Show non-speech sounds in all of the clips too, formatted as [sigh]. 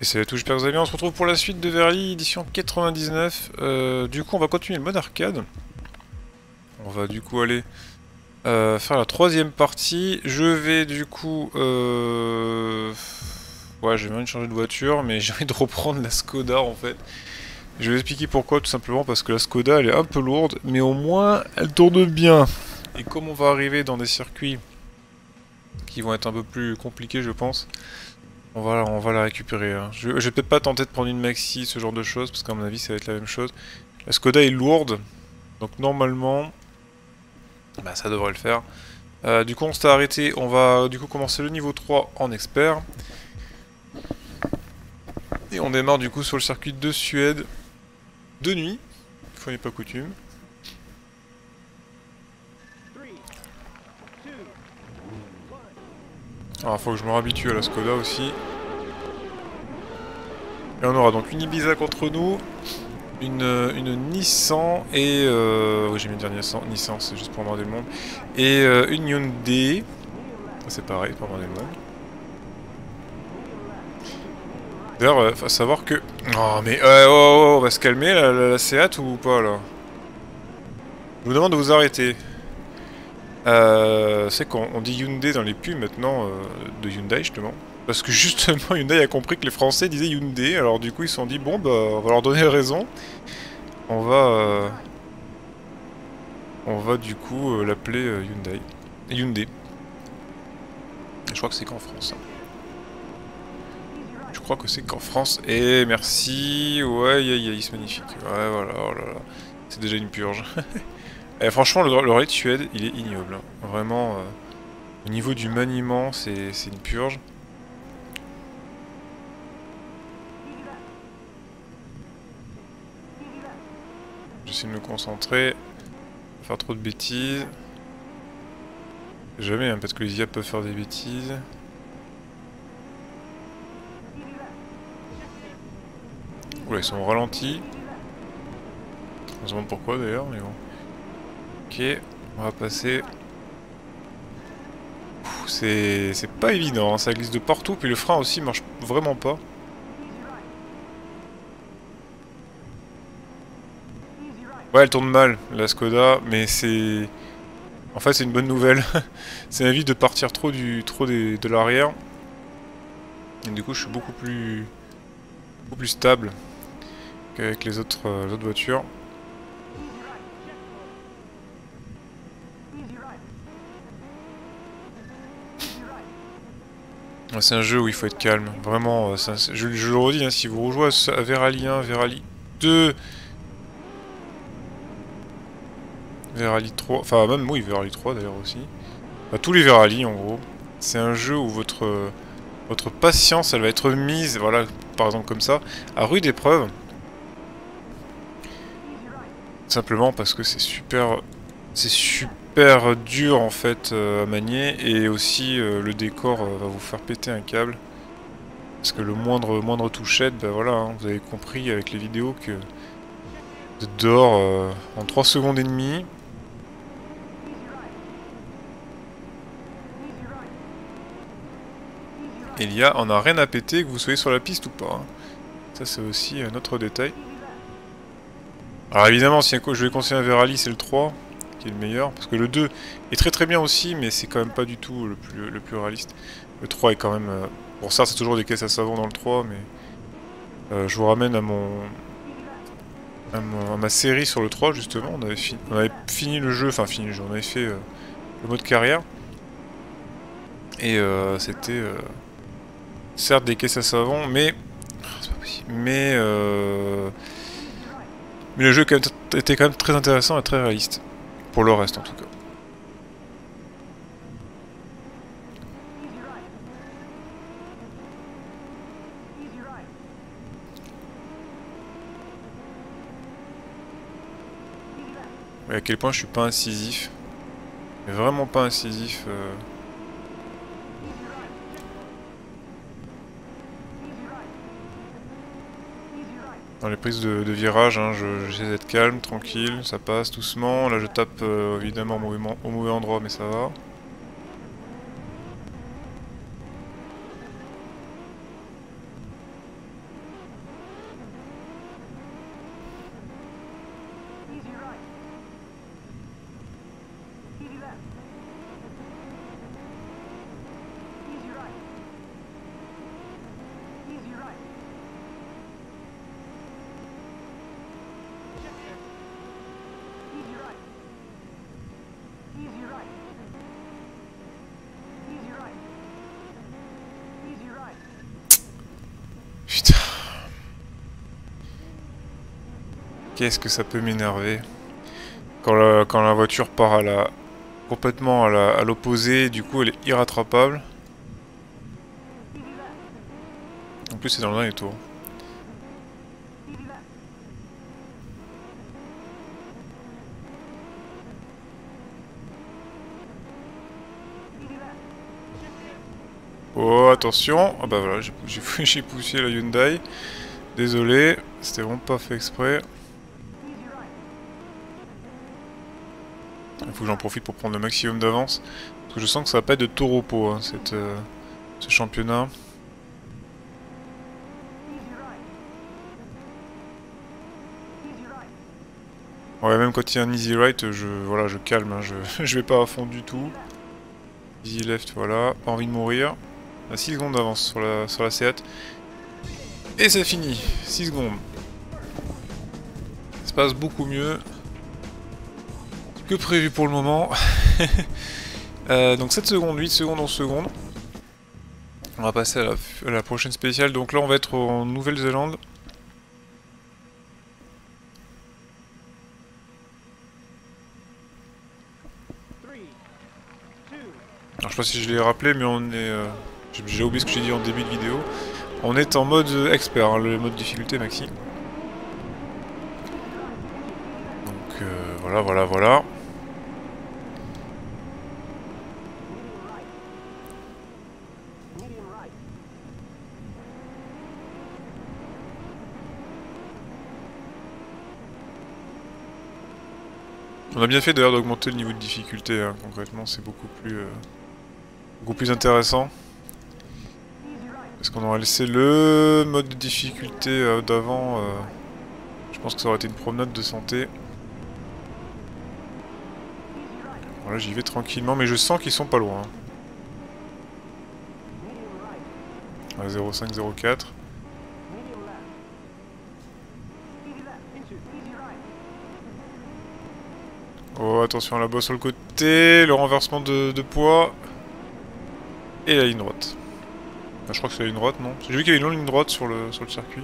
Et à tous, j'espère que vous allez bien. On se retrouve pour la suite de Verly, édition 99. Euh, du coup, on va continuer le mode arcade. On va du coup aller euh, faire la troisième partie. Je vais du coup... Euh... Ouais, j'ai envie de changer de voiture, mais [laughs] j'ai envie de reprendre la Skoda en fait. Je vais expliquer pourquoi, tout simplement parce que la Skoda elle est un peu lourde, mais au moins elle tourne bien. Et comme on va arriver dans des circuits qui vont être un peu plus compliqués, je pense, on va, la récupérer. Hein. Je, vais peut-être pas tenter de prendre une maxi, ce genre de choses, parce qu'à mon avis ça va être la même chose. La Skoda est lourde, donc normalement, bah, ça devrait le faire. Euh, du coup on s'est arrêté, on va du coup commencer le niveau 3 en expert. Et on démarre du coup sur le circuit de Suède de nuit, il faut n'est pas coutume. Alors ah, faut que je me réhabitue à la Skoda aussi. Et on aura donc une Ibiza contre nous, une, une Nissan et... Euh, oui j'ai mis dire Nissan, Nissan c'est juste pour demander le monde. Et euh, une Hyundai. C'est pareil, pour demander le monde. D'ailleurs, euh, faut savoir que... Oh mais oh, oh, oh, on va se calmer la, la Seat ou pas là? Je vous demande de vous arrêter. Euh, c'est qu'on dit Hyundai dans les pubs maintenant euh, de Hyundai justement. Parce que justement [laughs] Hyundai a compris que les Français disaient Hyundai, alors du coup ils se sont dit bon bah on va leur donner raison. On va euh, on va du coup l'appeler Hyundai. Hyundai. Je crois que c'est qu'en France. Hein. Je crois que c'est qu'en France. Et merci. Ouais, yeah, c'est magnifique. Ouais, voilà, oh là là. C'est déjà une purge. [laughs] Eh, franchement, le, le, rallye de Suède, il est ignoble. Hein. Vraiment, euh, au niveau du maniement, c'est une purge. J'essaie de me concentrer, faire trop de bêtises. Jamais, hein, parce que les IA peuvent faire des bêtises. Oula, ils sont ralentis. On se demande pourquoi d'ailleurs, mais bon. Ok, on va passer. C'est pas évident, hein. ça glisse de partout, puis le frein aussi marche vraiment pas. Ouais, elle tourne mal, la Skoda, mais c'est... En fait, c'est une bonne nouvelle. [laughs] c'est vie de partir trop du trop des, de l'arrière. Et du coup, je suis beaucoup plus... beaucoup plus stable qu'avec les autres, euh, les autres voitures. C'est un jeu où il faut être calme, vraiment, euh, je, le redis, hein, si vous rejouez à Verali 1, Verali 2, Verali 3, enfin même oui, Verali 3 d'ailleurs aussi, tous les Verali en gros, c'est un jeu où votre, votre patience, elle va être mise, voilà, par exemple comme ça, à rude épreuve, simplement parce que c'est super, c'est super dur en fait euh, à manier. Et aussi euh, le décor euh, va vous faire péter un câble. Parce que le moindre moindre touchette ben voilà hein, vous avez compris avec les vidéos que de dehors en 3 secondes et demie. Il y a on a rien à péter que vous soyez sur la piste ou pas hein. ça c'est aussi un autre détail. Alors évidemment si je vais conseiller un Verali c'est le 3 qui est le meilleur. Parce que le 2 est très très bien aussi, mais c'est quand même pas du tout le plus, le plus réaliste. Le 3 est quand même... Euh, bon ça c'est toujours des caisses à savon dans le 3, mais... Euh, je vous ramène à mon... à ma série sur le 3 justement. On avait, fini, on avait fini le jeu, enfin fini le jeu, on avait fait euh, le mode carrière. Et c'était... certes des caisses à savon, mais... C'est pas. Mais... Mais le jeu était quand même très intéressant et très réaliste. Pour le reste en tout cas. Et à quel point je suis pas incisif. Mais vraiment pas incisif. Euh... Dans les prises de, virage, hein, j'essaie d'être calme, tranquille, ça passe doucement. Là je tape euh, évidemment au mauvais, au mauvais endroit mais ça va. Easy left. Qu'est-ce que ça peut m'énerver quand la, quand la voiture part à la complètement à l'opposé, du coup elle est irrattrapable. En plus c'est dans le dernier tour. Oh attention Ah bah voilà, j'ai [laughs] poussé la Hyundai. Désolé, c'était vraiment pas fait exprès. Il faut que j'en profite pour prendre le maximum d'avance. Parce que je sens que ça va pas être de tout repos, hein, cette, euh, ce championnat. Ouais, même quand il y a un easy right, je, voilà, je calme, hein, je, [laughs] je vais pas à fond du tout. Easy left, voilà, pas envie de mourir. À 6 secondes d'avance sur la, sur la Seat. Et c'est fini, 6 secondes. Ça se passe beaucoup mieux que prévu pour le moment. [laughs] Euh, donc 7 secondes, 8 secondes, 11 secondes. On va passer à la, prochaine spéciale. Donc là on va être en Nouvelle-Zélande. Alors je sais pas si je l'ai rappelé mais on est... Euh, j'ai oublié ce que j'ai dit en début de vidéo. On est en mode expert, hein, le mode difficulté maxi. Donc euh, voilà, voilà, voilà. On a bien fait d'ailleurs d'augmenter le niveau de difficulté, hein, concrètement c'est beaucoup plus euh, beaucoup plus intéressant. Parce qu'on aurait laissé le mode de difficulté euh, d'avant, euh, je pense que ça aurait été une promenade de santé. Voilà, j'y vais tranquillement, mais je sens qu'ils sont pas loin. 05, 04. Oh, attention à la bosse sur le côté, le renversement de, poids. Et la ligne droite. je crois que c'est la ligne droite, non? J'ai vu qu'il y avait une longue ligne droite sur le, circuit.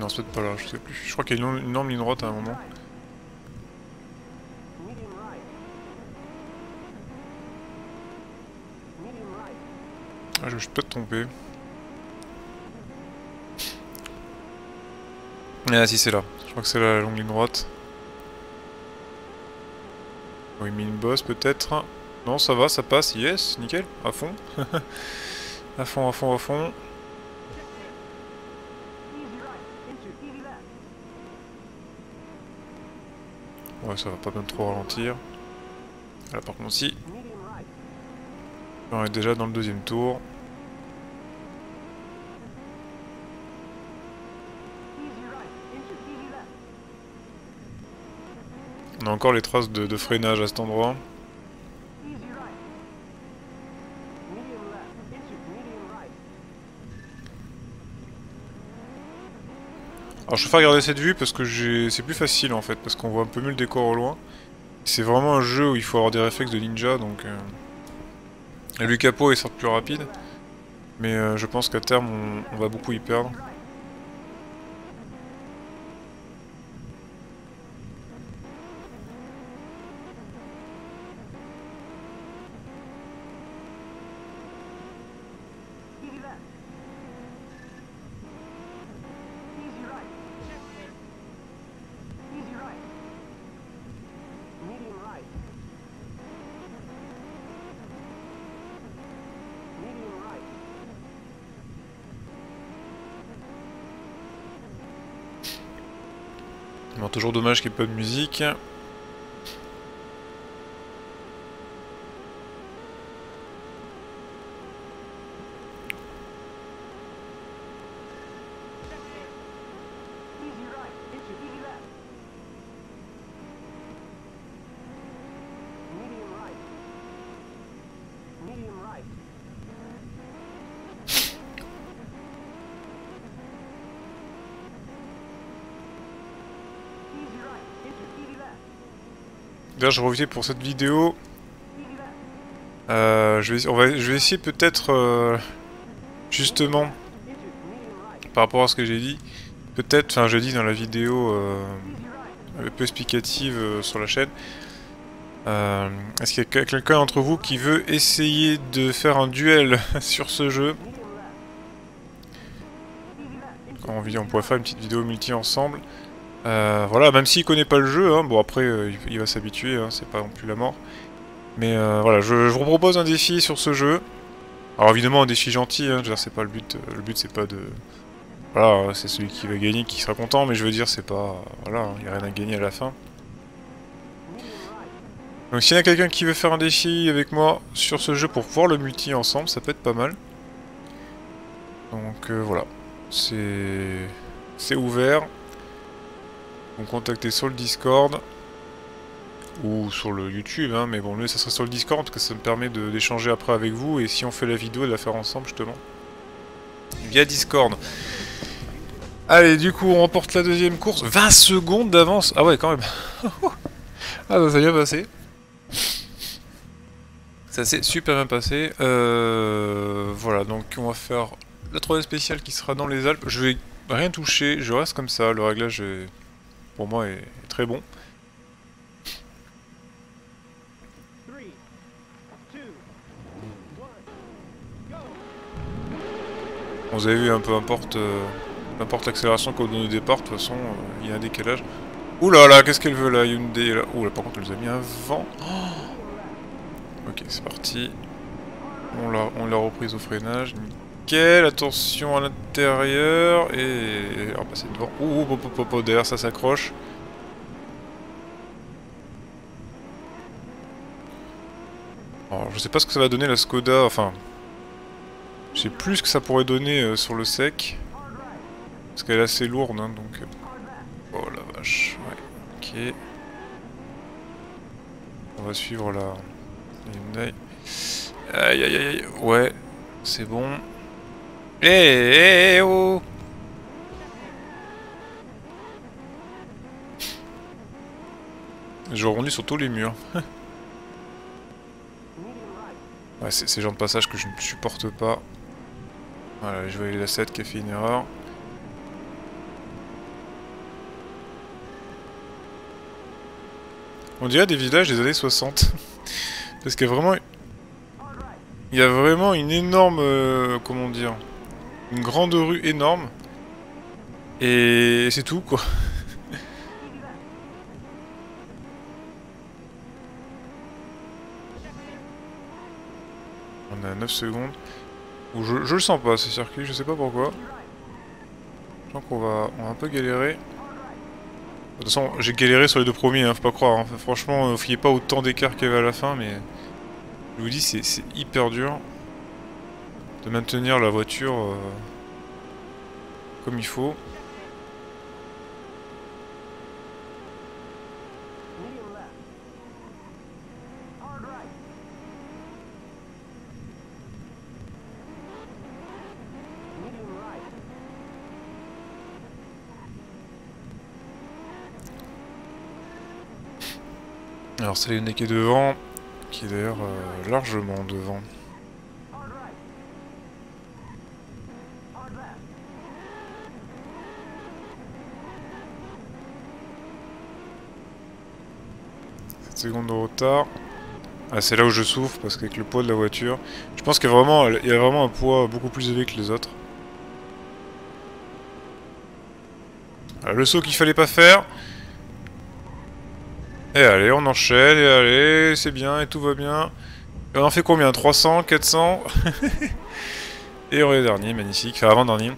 Non, c'est peut-être pas là, je sais plus. Je crois qu'il y a une, énorme ligne droite à un moment. Ah, je suis peut-être trompé. Ah si c'est là, je crois que c'est la longue ligne droite. Oui, une boss peut-être. Non, ça va, ça passe, yes, nickel, à fond. [laughs] à fond, à fond, à fond. Ouais, ça va pas bien trop ralentir. Là par contre si. On est déjà dans le deuxième tour. On a encore les traces de, freinage à cet endroit. Alors je préfère garder cette vue parce que c'est plus facile en fait, parce qu'on voit un peu mieux le décor au loin. C'est vraiment un jeu où il faut avoir des réflexes de ninja, donc... Euh... Et le capot plus rapide, mais euh, je pense qu'à terme on va beaucoup y perdre. Toujours dommage qu'il n'y ait pas de musique. Je reviens pour cette vidéo. Euh, je, vais, essayer peut-être, euh, justement, par rapport à ce que j'ai dit, peut-être, enfin je dis dans la vidéo euh, un peu explicative sur la chaîne, est-ce qu'il y a quelqu'un d'entre vous qui veut essayer de faire un duel [laughs] sur ce jeu? On, on pourrait faire une petite vidéo multi ensemble. Euh, voilà, même s'il connaît pas le jeu, hein, bon après il, va s'habituer, hein, c'est pas non plus la mort. Mais voilà, je, vous propose un défi sur ce jeu. Alors évidemment un défi gentil, hein, c'est pas le but, le but c'est pas de... Voilà, c'est celui qui va gagner qui sera content, mais je veux dire c'est pas... Voilà, il n'y a rien à gagner à la fin. Donc s'il y a quelqu'un qui veut faire un défi avec moi sur ce jeu pour voir le multi ensemble, ça peut être pas mal. Donc euh, voilà, c'est c'est ouvert. Me contactez sur le Discord ou sur le YouTube, hein, mais bon, lui, ça sera sur le Discord parce que ça me permet d'échanger après avec vous et si on fait la vidéo, de la faire ensemble justement via Discord. Allez, du coup, on remporte la deuxième course. 20 secondes d'avance. Ah ouais, quand même. [laughs] ah, ça s'est bien passé. Ça s'est super bien passé. Euh, voilà, donc on va faire la troisième spéciale qui sera dans les Alpes. Je vais rien toucher, je reste comme ça. Le réglage, pour moi, est très bon. vous avez vu, un peu importe, euh, l'accélération qu'on donne au départ, de toute façon, euh, il y a un décalage. Ouh là qu'est-ce qu'elle veut là Hyundai là? Ouh là, par contre, elle nous a mis un vent. ok, c'est parti. On l'a reprise au freinage. Nickel, attention à l'intérieur. Et on va devant. Ouh, pop, derrière ça s'accroche. Alors, je sais pas ce que ça va donner la Skoda, enfin, je sais plus ce que ça pourrait donner euh, sur le sec. Parce qu'elle est assez lourde, hein, donc... Euh. Oh la vache, ouais, ok. On va suivre la... Hyundai. Aïe aïe aïe, ouais, c'est bon. Eh, eh, eh oh Je rebondis sur tous les murs. [laughs] ouais, c'est ces genres de passage que je ne supporte pas. Voilà, je voyais la 7 qui a fait une erreur. On dirait des villages des années 60. [laughs] Parce qu'il y a vraiment... Il y a vraiment une énorme... Euh, comment dire Une grande rue énorme. Et c'est tout, quoi. On a 9 secondes. Je, je, le sens pas ce circuit, je sais pas pourquoi. Je sens qu'on va, on va un peu galérer. De toute façon, j'ai galéré sur les deux premiers, hein, faut pas croire. Hein. Franchement, ne fiez pas autant d'écart qu'il y avait à la fin, mais... Je vous dis, c'est hyper dur de maintenir la voiture euh, comme il faut. Alors c'est qui est devant, qui est d'ailleurs euh, largement devant. Secondes de retard. Ah, c'est là où je souffre parce qu'avec le poids de la voiture, je pense qu'il y, a vraiment, un poids beaucoup plus élevé que les autres. le saut qu'il fallait pas faire, et allez, on enchaîne, et allez, c'est bien, et tout va bien. On en fait combien? 300 400 [laughs] Et on est dernier, magnifique. Enfin, avant-dernier.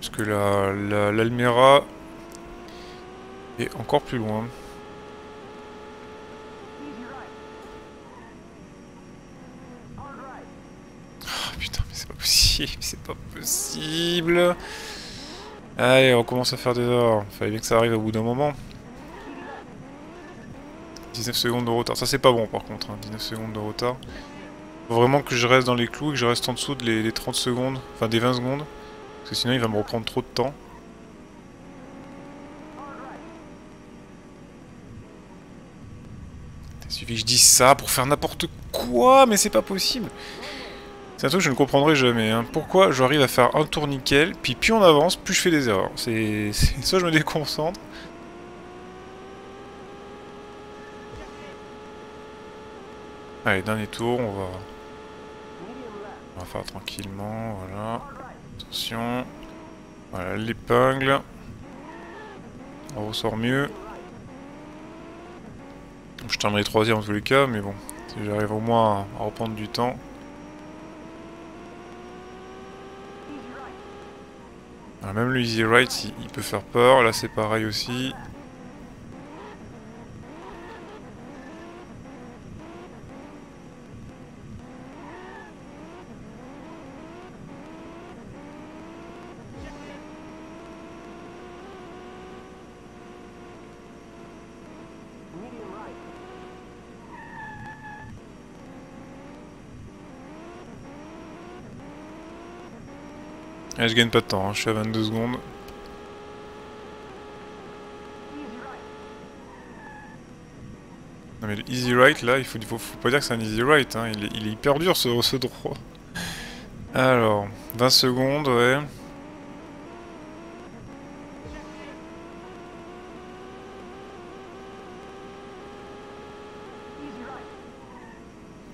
Parce que l'Almera la, est encore plus loin. Oh putain, mais [laughs] c'est pas possible. Allez, on commence à faire des heures. Fallait bien que ça arrive au bout d'un moment. 19 secondes de retard. Ça, c'est pas bon, par contre. 19 hein. secondes de retard. Faut vraiment que je reste dans les clous et que je reste en dessous des 30 secondes. Enfin, des 20 secondes. Parce que sinon, il va me reprendre trop de temps. Il suffit que je dise ça pour faire n'importe quoi, mais c'est pas possible. C'est un truc que je ne comprendrai jamais. Hein. Pourquoi j'arrive à faire un tour nickel, puis plus on avance, plus je fais des erreurs. C'est [laughs] soit je me déconcentre. Allez, dernier tour, on va... On va faire tranquillement, voilà. Attention. Voilà, l'épingle. On ressort mieux. Je terminerai troisième en tous les cas, mais bon. Si j'arrive au moins à reprendre du temps. Même le Easy Right, il peut faire peur. Là, c'est pareil aussi. Je gagne pas de temps, hein. je suis à 22 secondes. Non mais le easy right là, il faut, pas dire que c'est un easy right, hein. il, est, hyper dur ce, ce droit. Alors, 20 secondes, ouais.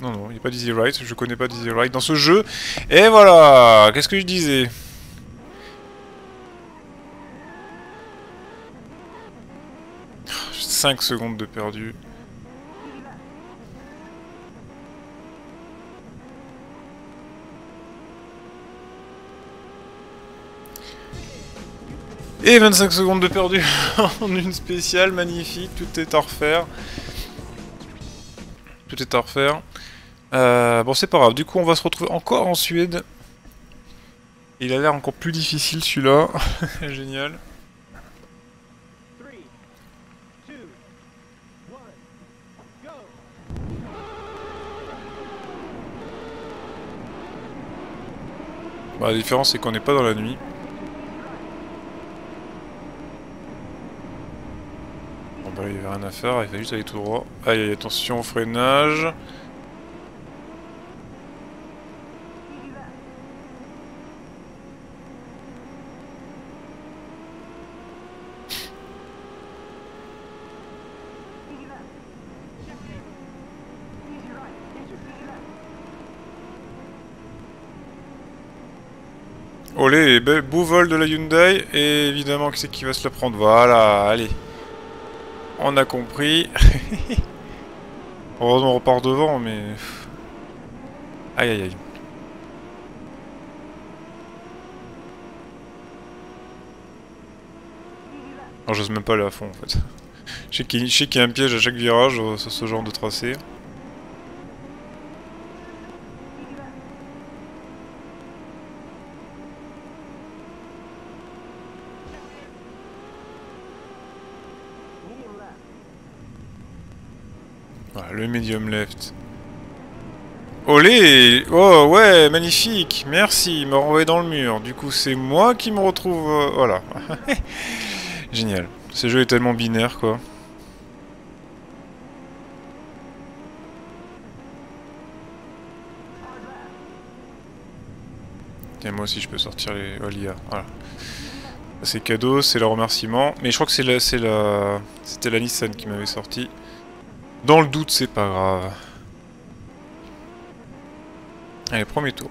Non, non, il n'y a pas d'easy right, je connais pas d'easy right dans ce jeu. Et voilà Qu'est-ce que je disais? 5 secondes de perdu. Et 25 secondes de perdu [laughs] en une spéciale, magnifique, tout est à refaire. Tout est à refaire. Euh, bon, c'est pas grave, du coup on va se retrouver encore en Suède. Il a l'air encore plus difficile celui-là. [laughs] Génial. Bah, la différence c'est qu'on n'est pas dans la nuit. Bon bah il n'y avait rien à faire, il fallait juste aller tout droit. Allez, attention au freinage. Olé, beau vol de la Hyundai, et évidemment, qui c'est qui va se la prendre? Voilà, allez. On a compris. [laughs] Heureusement, on repart devant, mais... Aïe, aïe, aïe. Alors, j'ose même pas aller à fond, en fait. [laughs] Je sais qu'il y a un piège à chaque virage euh, sur ce genre de tracé. Le medium left. Olé Oh ouais, magnifique Merci, il m'a renvoyé dans le mur. Du coup, c'est moi qui me retrouve... Euh, voilà. [laughs] Génial. Ce jeu est tellement binaire, quoi. Et moi aussi, je peux sortir les... Oh, voilà. C'est cadeau, c'est le remerciement. Mais je crois que c'est la... la... C'était la Nissan qui m'avait sorti. Dans le doute, c'est pas grave. Allez, premier tour.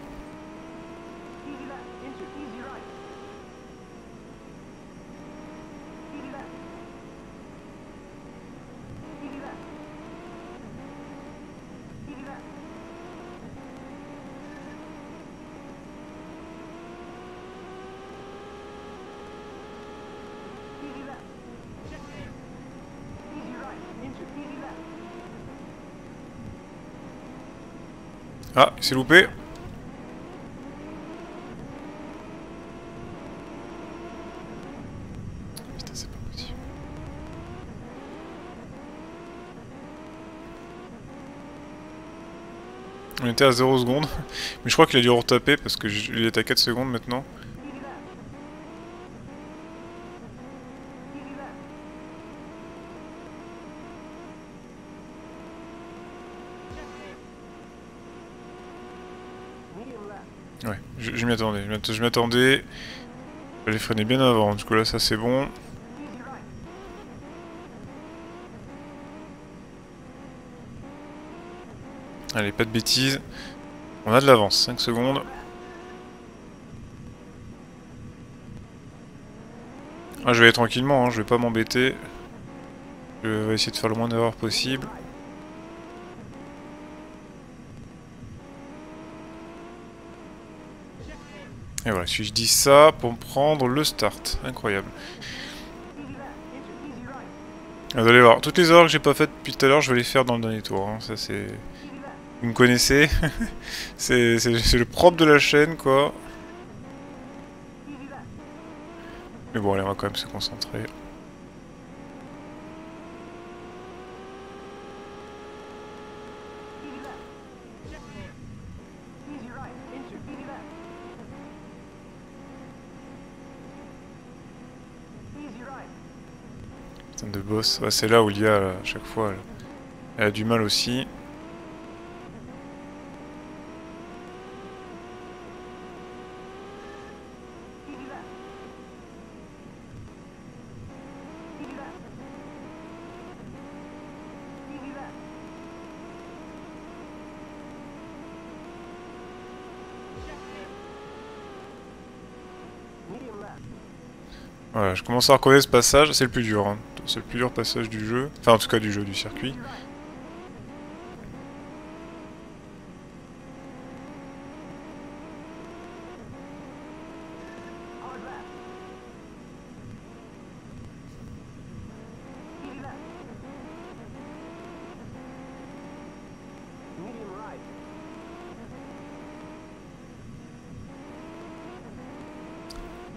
Ah, il s'est loupé. C'est pas possible. On était à 0 secondes. [laughs] Mais je crois qu'il a dû retaper parce que il est à 4 secondes maintenant. Ouais, je, m'y attendais, je les freiner bien avant, du coup là ça c'est bon. Allez, pas de bêtises. On a de l'avance, 5 secondes. Ah, je vais aller tranquillement, hein, je vais pas m'embêter. Je vais essayer de faire le moins d'erreurs possible. Et voilà, si je dis ça pour prendre le start. Incroyable. Vous allez voir, toutes les erreurs que j'ai pas faites depuis tout à l'heure, je vais les faire dans le dernier tour. hein. Ça c'est... Vous me connaissez [laughs] C'est le propre de la chaîne, quoi. Mais bon, allez, on va quand même se concentrer. Putain de c'est là où il y a, à chaque fois. Elle a du mal aussi. Voilà, je commence à reconnaître ce passage, c'est le plus dur. hein. C'est le plus dur passage du jeu. Enfin, en tout cas, du jeu, du circuit.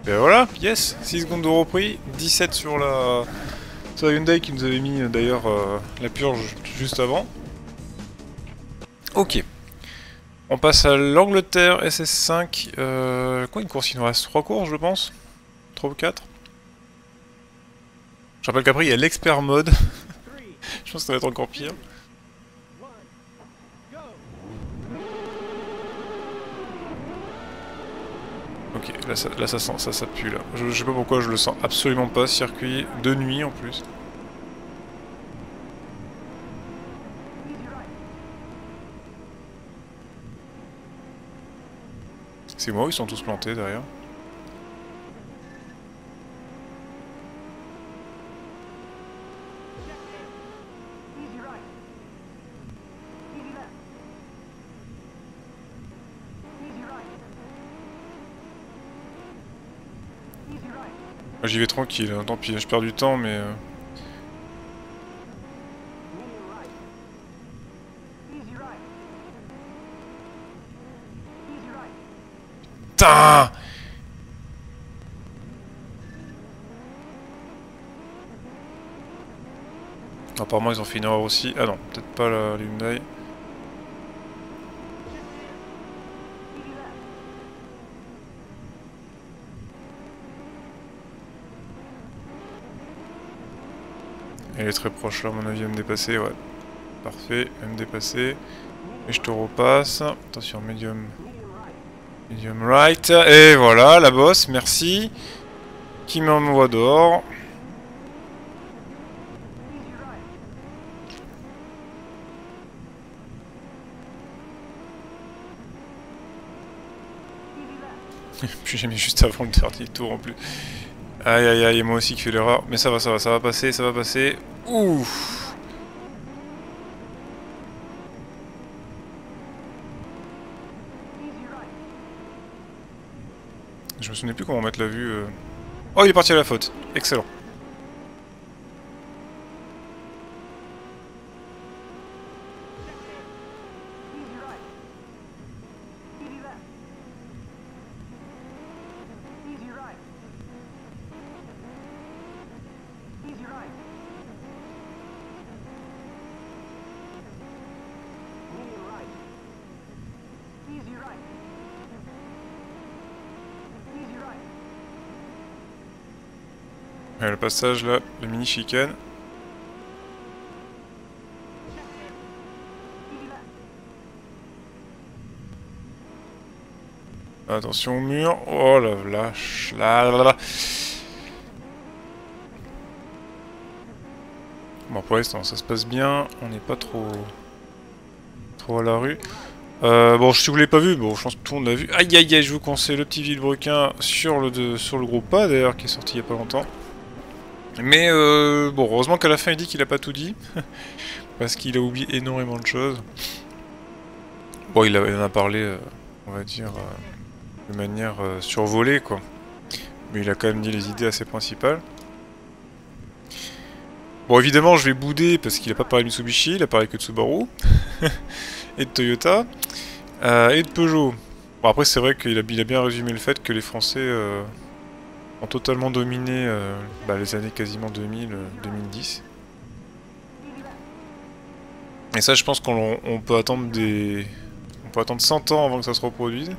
Et voilà, yes, 6 secondes de repris, 17 sur la, la Hyundai qui nous avait mis euh, d'ailleurs euh, la purge juste avant. Ok. On passe à l'Angleterre SS5. Euh, quoi une course Il nous reste 3 courses je pense 3 ou 4 Je rappelle qu'après il y a l'expert mode. [laughs] je pense que ça va être encore pire. Ok, là ça, ça sent, ça, pue là. Je, je sais pas pourquoi je le sens absolument pas, circuit de nuit en plus. C'est moi ou ils sont tous plantés derrière? Moi j'y vais tranquille, hein, tant pis, je perds du temps mais... euh, Putain Apparemment ils ont fait une erreur aussi. Ah non, peut-être pas la Hyundai. Elle est très proche là, à mon avis, elle me dépasser, ouais. Parfait, elle me dépasser. Et je te repasse. Attention, medium. Medium right. Et voilà, la bosse, merci. Qui m'envoie dehors. [laughs] Puis j'ai mis juste avant le dernier tour en plus. Aïe aïe aïe, et moi aussi qui fais l'erreur. Mais ça va, ça va, ça va passer, ça va passer. Ouf Je me souvenais plus comment mettre la vue. euh. Oh, il est parti à la faute. Excellent. Ouais, le passage là, le mini chicane. Attention au mur. Oh la vache. Là, là, là. Bon, pour l'instant, ça se passe bien. On n'est pas trop... trop à la rue. Euh, bon, si vous l'avez pas vu, bon, je pense que tout le monde l'a vu. Aïe aïe aïe, je vous conseille le petit vilebrequin sur le, sur le groupe pas d'ailleurs, qui est sorti il y a pas longtemps. Mais euh, bon, heureusement qu'à la fin il dit qu'il a pas tout dit. [laughs] parce qu'il a oublié énormément de choses. Bon, il, en a parlé, euh, on va dire, euh, de manière euh, survolée, quoi. Mais il a quand même dit les idées assez principales. Bon, évidemment, je vais bouder parce qu'il a pas parlé de Mitsubishi, il a parlé que de Subaru. [laughs] et de Toyota. et de Peugeot. Bon, après, c'est vrai qu'il a, a, bien résumé le fait que les Français ont totalement dominé bah, les années quasiment 2000-2010. Et ça, je pense qu'on peut attendre des... On peut attendre 100 ans avant que ça se reproduise.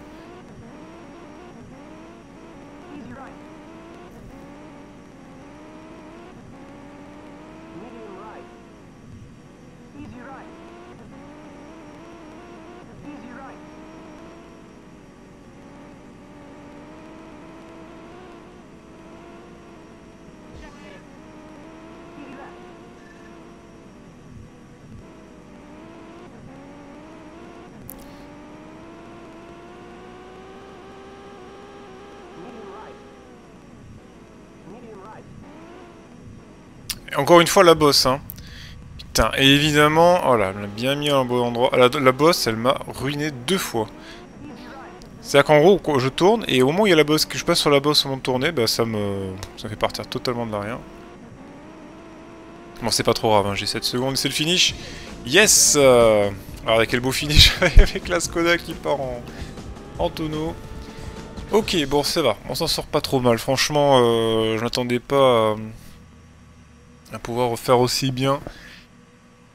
Encore une fois, la bosse, hein. Putain, et évidemment, oh là, elle bien mis à un bon endroit. La, la bosse, elle m'a ruiné deux fois. C'est-à-dire qu'en gros, je tourne, et au moment où il y a la bosse, que je passe sur la bosse au moment de tourner, bah ça me... ça fait partir totalement de l'arrière. Bon, c'est pas trop grave, hein. j'ai 7 secondes, c'est le finish. Yes euh, Alors, quel beau finish [laughs] avec la Skoda qui part en, en tonneau. Ok, bon, ça va, on s'en sort pas trop mal. Franchement, euh, je n'attendais pas pouvoir faire aussi bien.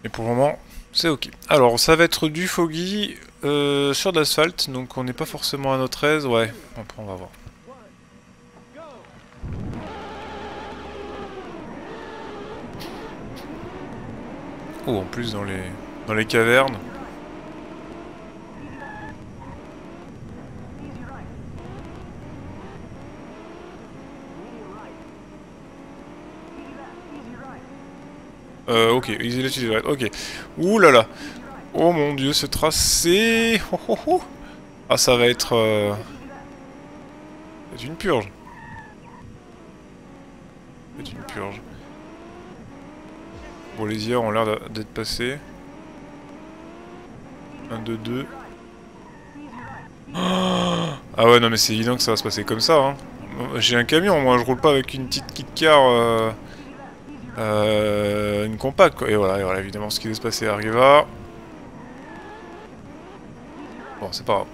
Mais pour le moment, c'est ok. Alors, ça va être du foggy euh, sur l'asphalte, donc on n'est pas forcément à notre aise. Ouais, après on va voir. Oh, en plus dans les dans les cavernes. Euh, ok, easy left, easy ok. Ouh là là. Oh mon dieu, ce tracé. Oh, oh, oh. Ah, ça va être... Euh... C'est une purge. C'est une purge. Bon, les IA ont l'air d'être passés. 1, 2, 2. Ah ouais, non mais c'est évident que ça va se passer comme ça. Hein. J'ai un camion, moi je roule pas avec une petite kit car... Euh, une compacte quoi. Et voilà, et voilà, évidemment ce qui va se passer arriva. Bon, c'est pas grave.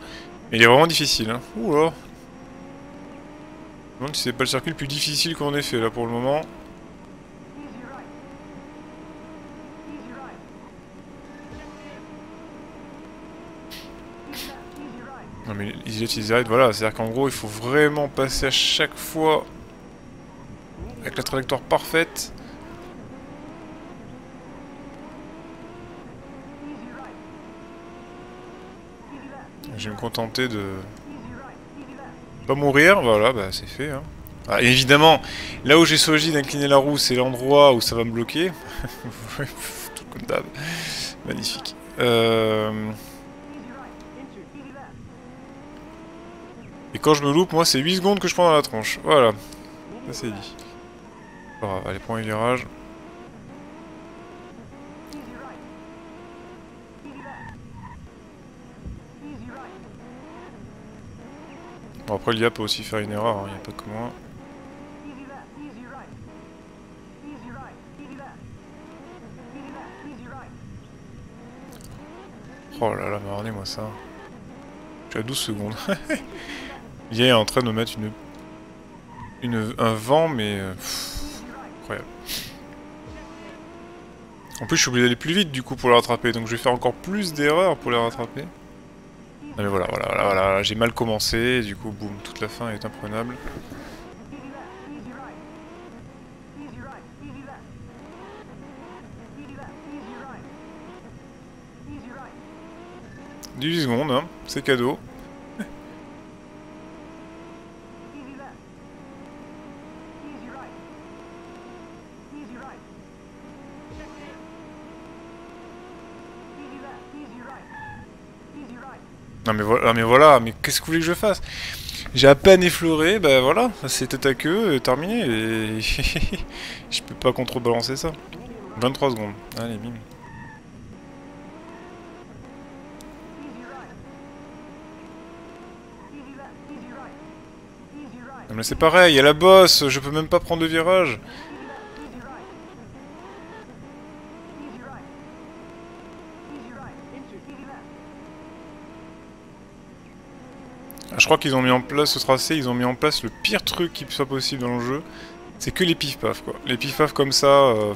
Mais il est vraiment difficile, hein. Ouh là. Je me demande si c'est pas le circuit le plus difficile qu'on ait fait là pour le moment. Non mais Easy Left, Easy Ride, voilà, c'est-à-dire qu'en gros il faut vraiment passer à chaque fois avec la trajectoire parfaite. Me contenter de... Pas mourir, voilà, bah c'est fait. Hein. Ah, évidemment, là où j'ai choisi d'incliner la roue, c'est l'endroit où ça va me bloquer. [laughs] Tout comme d'hab. Magnifique. Euh... Et quand je me loupe, moi, c'est 8 secondes que je prends dans la tronche. Voilà. Ça, c'est dit. Allez, prends un virage. Bon, après, l'IA peut aussi faire une erreur, il hein, n'y a pas que moi. Oh là là, regardez-moi ça. Je à 12 secondes. [laughs] Il est en train de mettre une, une un vent, mais... Euh, incroyable. En plus, je suis obligé d'aller plus vite, du coup, pour le rattraper. Donc je vais faire encore plus d'erreurs pour les rattraper. Mais voilà, voilà, voilà, voilà. j'ai mal commencé, du coup, boum, toute la fin est imprenable. « 18 secondes, hein, c'est cadeau. Non mais voilà, mais voilà, mais qu'est-ce que vous voulez que je fasse? J'ai à peine effleuré, bah voilà, tête à queue, terminé, et [laughs] je peux pas contrebalancer ça. 23 secondes, allez bim. Mais c'est pareil, il y a la bosse, je peux même pas prendre de virage. Ah, je crois qu'ils ont mis en place ce tracé, ils ont mis en place le pire truc qui soit possible dans le jeu. C'est que les pif-paf quoi. Les pif-paf comme ça, euh,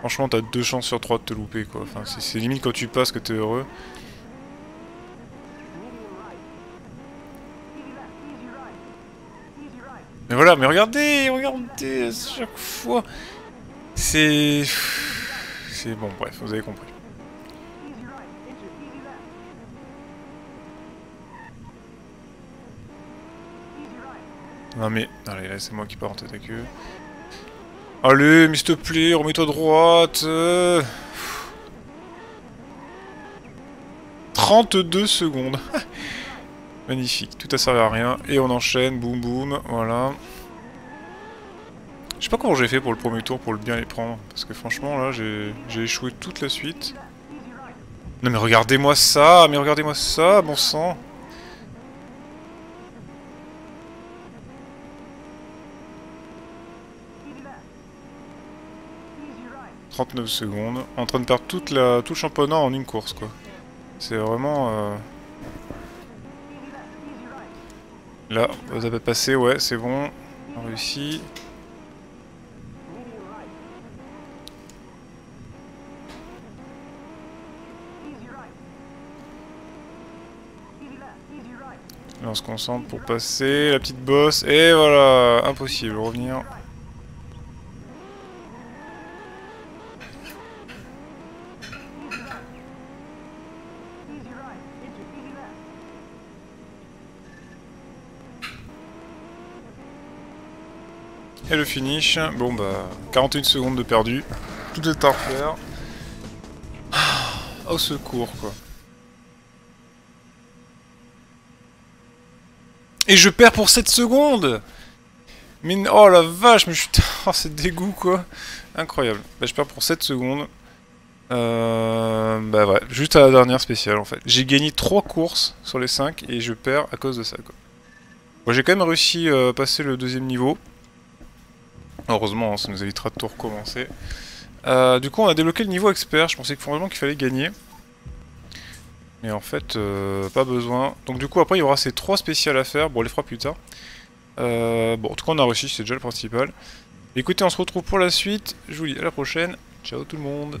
franchement t'as deux chances sur trois de te louper quoi. Enfin, c'est limite quand tu passes que t'es heureux. Mais voilà, mais regardez, regardez, à chaque fois. C'est... C'est bon, bref, vous avez compris. Non mais, allez, là c'est moi qui pars en tête à queue. Allez, mais s'il te plaît, remets-toi droite. 32 secondes. [laughs] Magnifique, tout a servi à rien. Et on enchaîne, boum boum, voilà. Je sais pas comment j'ai fait pour le premier tour pour bien les prendre. Parce que franchement, là, j'ai échoué toute la suite. Non mais regardez-moi ça, mais regardez-moi ça, bon sang. 39 secondes. En train de perdre toute la, tout le en une course, quoi. C'est vraiment... Euh... Là, vous avez passé, ouais, c'est bon. On réussi. Là, on se concentre pour passer la petite bosse. Et voilà, impossible, revenir. Et le finish, bon bah 41 secondes de perdu, tout est à refaire. Au secours quoi. Et je perds pour 7 secondes Mais oh la vache, mais je suis... [laughs] Oh c'est dégoût quoi Incroyable. Bah, je perds pour 7 secondes. Euh, bah ouais, juste à la dernière spéciale en fait. J'ai gagné 3 courses sur les 5 et je perds à cause de ça quoi. Bon, j'ai quand même réussi à euh, passer le deuxième niveau. Heureusement, hein, ça nous évitera de tout recommencer. Euh, du coup, on a débloqué le niveau expert. Je pensais vraiment qu'il fallait gagner. Mais en fait, euh, pas besoin. Donc du coup, après, il y aura ces trois spéciales à faire. Bon, on les fera plus tard. Euh, bon, en tout cas, on a réussi, c'est déjà le principal. Écoutez, on se retrouve pour la suite. Je vous dis à la prochaine. Ciao tout le monde